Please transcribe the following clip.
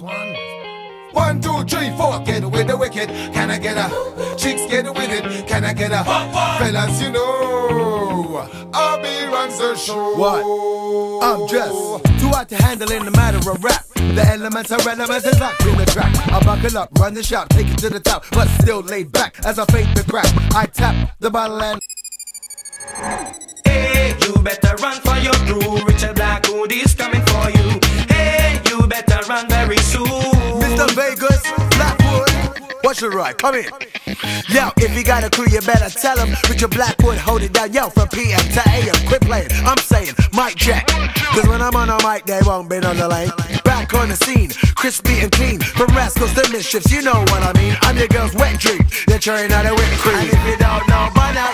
one? One, two, three, four, get with the wicked. Can I get a chicks get with it? Can I get a fellas? You know, I'll be runs the show. What? I'm just too hot to handle in the matter of rap. The elements are relevant as locked in the track. I buckle up, run the shop, take it to the top, but still laid back as I fade the crack. I tap the bottle and. Hey, you better Mr. Vegas, Blackwood. What's your right? Come in. Yo, if you got a crew, you better tell them. Richard Blackwood, hold it down. Yo, from PM to AM, quit playing. I'm saying, Mike Jack. Cause when I'm on a mic, they won't be on the lane. Back on the scene, crispy and clean. From rascals to mischiefs, you know what I mean. I'm your girl's wet dream. They're trying out a whipped cream. And if you don't know by now,